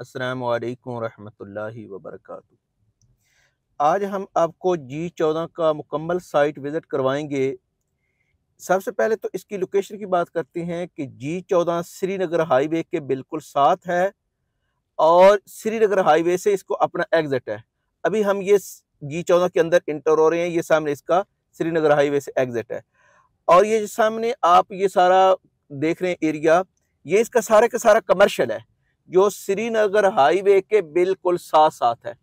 अस्सलाम वालेकुम रहमतुल्लाहि व बरकातहू आज हम आपको जी चौदह का मुकम्मल साइट विज़िट करवाएँगे। सबसे पहले तो इसकी लोकेशन की बात करते हैं कि जी चौदह श्रीनगर हाईवे के बिल्कुल साथ है और श्रीनगर हाईवे से इसको अपना एग्ज़िट है। अभी हम ये जी चौदह के अंदर इंटर हो रहे हैं, ये सामने इसका श्रीनगर हाईवे से एग्ज़िट है। और ये सामने आप ये सारा देख रहे हैं एरिया ये इसका सारे का सारा कमर्शियल है। जो श्रीनगर हाईवे के बिल्कुल साथ साथ है।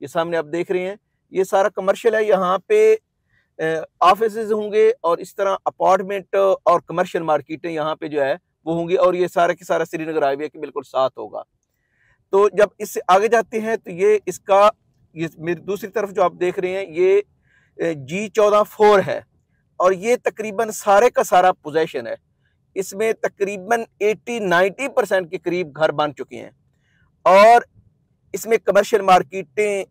ये सामने आप देख रहे हैं, ये सारा कमर्शियल है। यहाँ पे ऑफ़िस होंगे और इस तरह अपार्टमेंट और कमर्शियल मार्केटें यहाँ पे जो है, वो होंगी और ये सारा के सारा श्रीनगर हाईवे के बिल्कुल साथ होगा। तो जब इससे आगे जाते हैं तो ये इसका, ये मेरी दूसरी तरफ़ जो आप देख रहे हैं, ये जी चौदह फोर है। और ये तकरीबन सारे का सारा पोजेशन है। इसमें तकरीबन 80-90 परसेंट के करीब घर बन चुके हैं। और इसमें कमर्शियल मार्केटें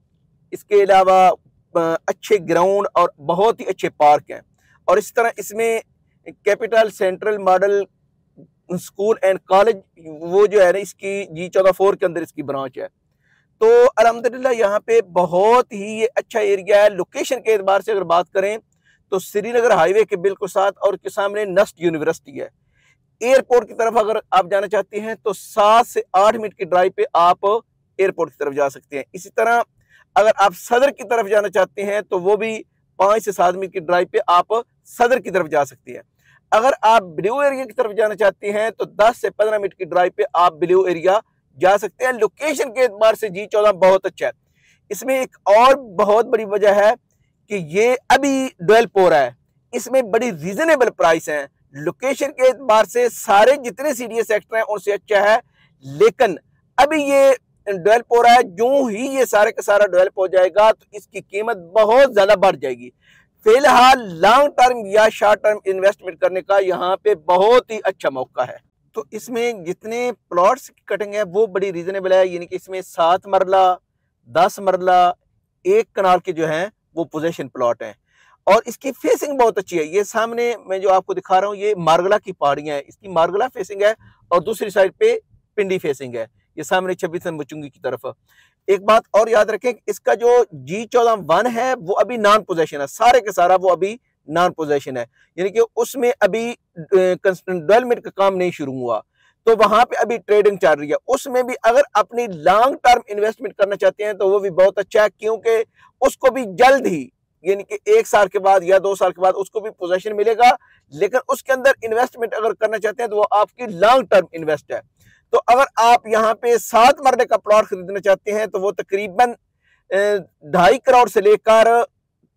इसके अलावा अच्छे ग्राउंड और बहुत ही अच्छे पार्क हैं। और इस तरह इसमें capital central model school and college वो जो है ना, इसकी जी चौदह फोर के अंदर इसकी ब्रांच है। तो अलहमदिल्ला यहाँ पे बहुत ही ये अच्छा एरिया है। लोकेशन के एतबार से अगर बात करें तो श्रीनगर हाईवे के बिल्कुल साथ और उसके सामने नस्ट यूनिवर्सिटी है। एयरपोर्ट की तरफ़ अगर आप जाना चाहते हैं तो सात से आठ मिनट की ड्राइव पे आप एयरपोर्ट की तरफ़ जा सकते हैं। इसी तरह अगर आप सदर की तरफ़ जाना चाहते हैं तो वो भी पाँच से सात मिनट की ड्राइव पे आप सदर की तरफ़ जा सकते हैं। अगर आप ब्लू एरिया की तरफ़ जाना चाहते हैं तो दस से पंद्रह मिनट की ड्राइव पे आप ब्लू एरिया जा सकते हैं। लोकेशन के एतबार से जी चौदह बहुत अच्छा है। इसमें एक और बहुत बड़ी वजह है कि ये अभी डेवलप हो रहा है। इसमें बड़ी रीजनेबल प्राइस हैं। लोकेशन के एतबार से सारे जितने सी डी सेक्टर हैं, उनसे अच्छा है। लेकिन अभी ये डेवलप हो रहा है, जो ही ये सारे का सारा डेवलप हो जाएगा तो इसकी कीमत बहुत ज़्यादा बढ़ जाएगी। फ़िलहाल लॉन्ग टर्म या शॉर्ट टर्म इन्वेस्टमेंट करने का यहाँ पे बहुत ही अच्छा मौका है। तो इसमें जितने प्लॉट्स की कटिंग है, वो बड़ी रीजनेबल है, यानी कि इसमें सात मरला, दस मरला, एक कनाल के जो है, वो पोजेशन प्लॉट हैं। और इसकी फेसिंग बहुत अच्छी है। ये सामने मैं जो आपको दिखा रहा हूँ, ये मारगला की पहाड़ियाँ हैं। इसकी मारगला फेसिंग है और दूसरी साइड पे पिंडी फेसिंग है। ये सामने छब्बीस मुचुंगी की तरफ़। एक बात और याद रखें इसका जो जी चौदह वन है, वो अभी नॉन पोजेशन है। सारे के सारा वो अभी नॉन पोजेशन है। यानी कि उसमें अभी डेवलपमेंट का काम नहीं शुरू हुआ। तो वहाँ पे अभी ट्रेडिंग चल रही है। उसमें भी अगर अपनी लॉन्ग टर्म इन्वेस्टमेंट करना चाहते हैं तो वो भी बहुत अच्छा है, क्योंकि उसको भी जल्द ही यानी कि एक साल के बाद या दो साल के बाद उसको भी पोजेशन मिलेगा, लेकिन उसके अंदर इन्वेस्टमेंट अगर करना चाहते हैं तो वो आपकी लॉन्ग टर्म इन्वेस्ट है। तो अगर आप यहाँ पे सात मरने का प्लॉट खरीदना चाहते हैं तो वो तकरीबन ढाई करोड़ से लेकर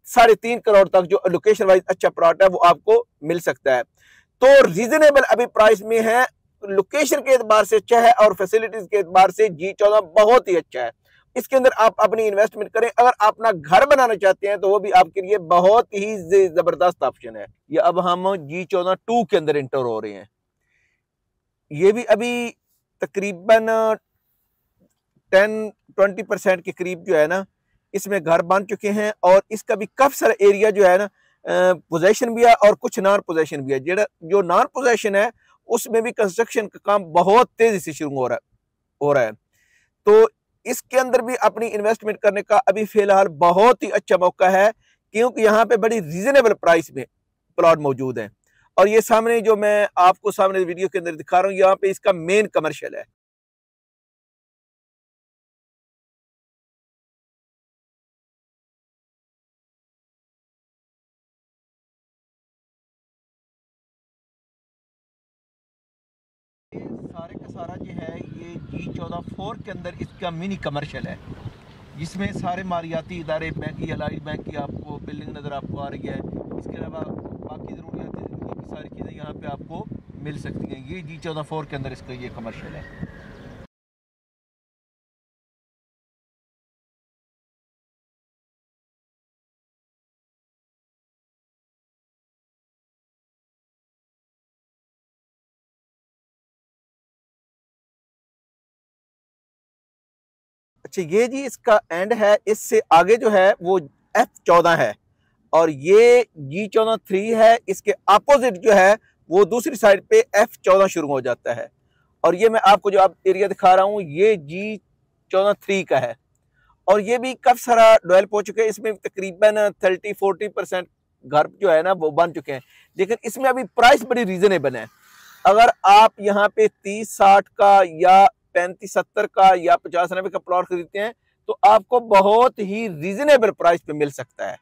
साढ़े तीन करोड़ तक जो लोकेशन वाइज अच्छा प्लॉट है, वो आपको मिल सकता है। तो रीजनेबल अभी प्राइस में है। लोकेशन के एतबार से अच्छा है और फैसिलिटीज़ के एतबार से जी चौदह बहुत ही अच्छा है। इसके अंदर आप अपनी इन्वेस्टमेंट करें। अगर आप अपना घर बनाना चाहते हैं तो वो भी आपके लिए बहुत ही ज़बरदस्त ऑप्शन है। ये अब हम जी चौदह टू के अंदर इंटर हो रहे हैं। ये भी अभी तकरीबन टेन, ट्वेंटी परसेंट के करीब जो है ना, इसमें घर बन चुके हैं और इसका भी काफ़ी सारा एरिया जो है ना पोजेशन भी है और कुछ नॉन पोजेशन भी है। जो जो नॉन पोजेशन है, उसमें भी कंस्ट्रक्शन का काम बहुत तेज़ी से शुरू हो रहा है हो रहा है। तो इसके अंदर भी अपनी इन्वेस्टमेंट करने का अभी फ़िलहाल बहुत ही अच्छा मौका है, क्योंकि यहाँ पे बड़ी रीजनेबल प्राइस में प्लॉट मौजूद हैं। और ये सामने जो मैं आपको सामने वीडियो के अंदर दिखा रहा हूँ, यहाँ पे इसका मेन कमर्शियल है। सारे का सारा जो है, ये जी चौदह फोर के अंदर इसका मिनी कमर्शियल है। जिसमें सारे मालियाती इदारे बैंक अलाई बैंक की आपको बिल्डिंग नज़र आपको आ रही है। इसके अलावा बाकी ज़रूरियात सारी चीज़ें यहाँ पे आपको मिल सकती हैं। ये जी चौदह फोर के अंदर इसका ये कमर्शियल है। अच्छा ये जी इसका एंड है, इससे आगे जो है, वो एफ़ चौदह है। और ये जी चौदह थ्री है, इसके अपोजिट जो है, वो दूसरी साइड पे एफ़ चौदह शुरू हो जाता है। और ये मैं आपको जो आप एरिया दिखा रहा हूँ, ये जी चौदह थ्री का है। और ये भी कब सारा डेवलप हो चुके हैं, इसमें तकरीबन थर्टी फोर्टी परसेंट घर जो है ना, वो बन चुके हैं। लेकिन इसमें अभी प्राइस बड़ी रीजनेबल है। अगर आप यहाँ पे तीस, साठ का या पैंतीस, सत्तर का या पचास नब्बे का प्लॉट खरीदते हैं तो आपको बहुत ही रीजनेबल प्राइस पे मिल सकता है।